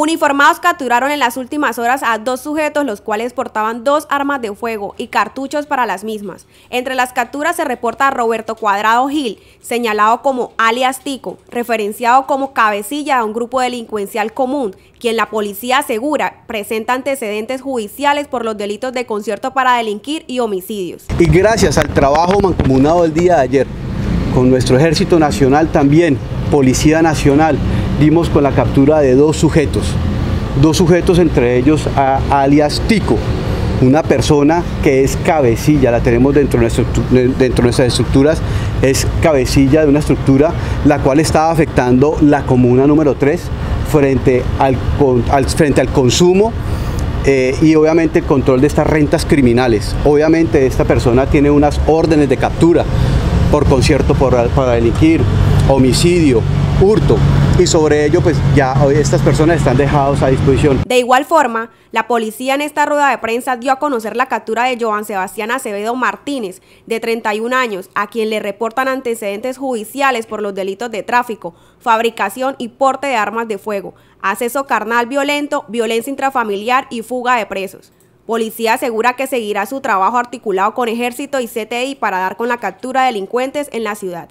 Uniformados capturaron en las últimas horas a dos sujetos los cuales portaban dos armas de fuego y cartuchos para las mismas. Entre las capturas se reporta a Roberto Cuadrado Gil, señalado como alias Tico, referenciado como cabecilla de un grupo delincuencial común, quien la policía asegura presenta antecedentes judiciales por los delitos de concierto para delinquir y homicidios. Y gracias al trabajo mancomunado el día de ayer, con nuestro Ejército Nacional también, Policía Nacional, dimos con la captura de dos sujetos, dos sujetos entre ellos a, alias Tico, una persona que es cabecilla, la tenemos dentro de, nuestras estructuras, es cabecilla de una estructura la cual estaba afectando la comuna número 3 frente al, frente al consumo eh, y obviamente el control de estas rentas criminales. Obviamente esta persona tiene unas órdenes de captura por concierto para delinquir, homicidio, hurto y sobre ello pues ya estas personas están dejados a disposición. De igual forma, la policía en esta rueda de prensa dio a conocer la captura de Joan Sebastián Acevedo Martínez, de 31 años, a quien le reportan antecedentes judiciales por los delitos de tráfico, fabricación y porte de armas de fuego, acceso carnal violento, violencia intrafamiliar y fuga de presos. Policía asegura que seguirá su trabajo articulado con Ejército y CTI para dar con la captura de delincuentes en la ciudad.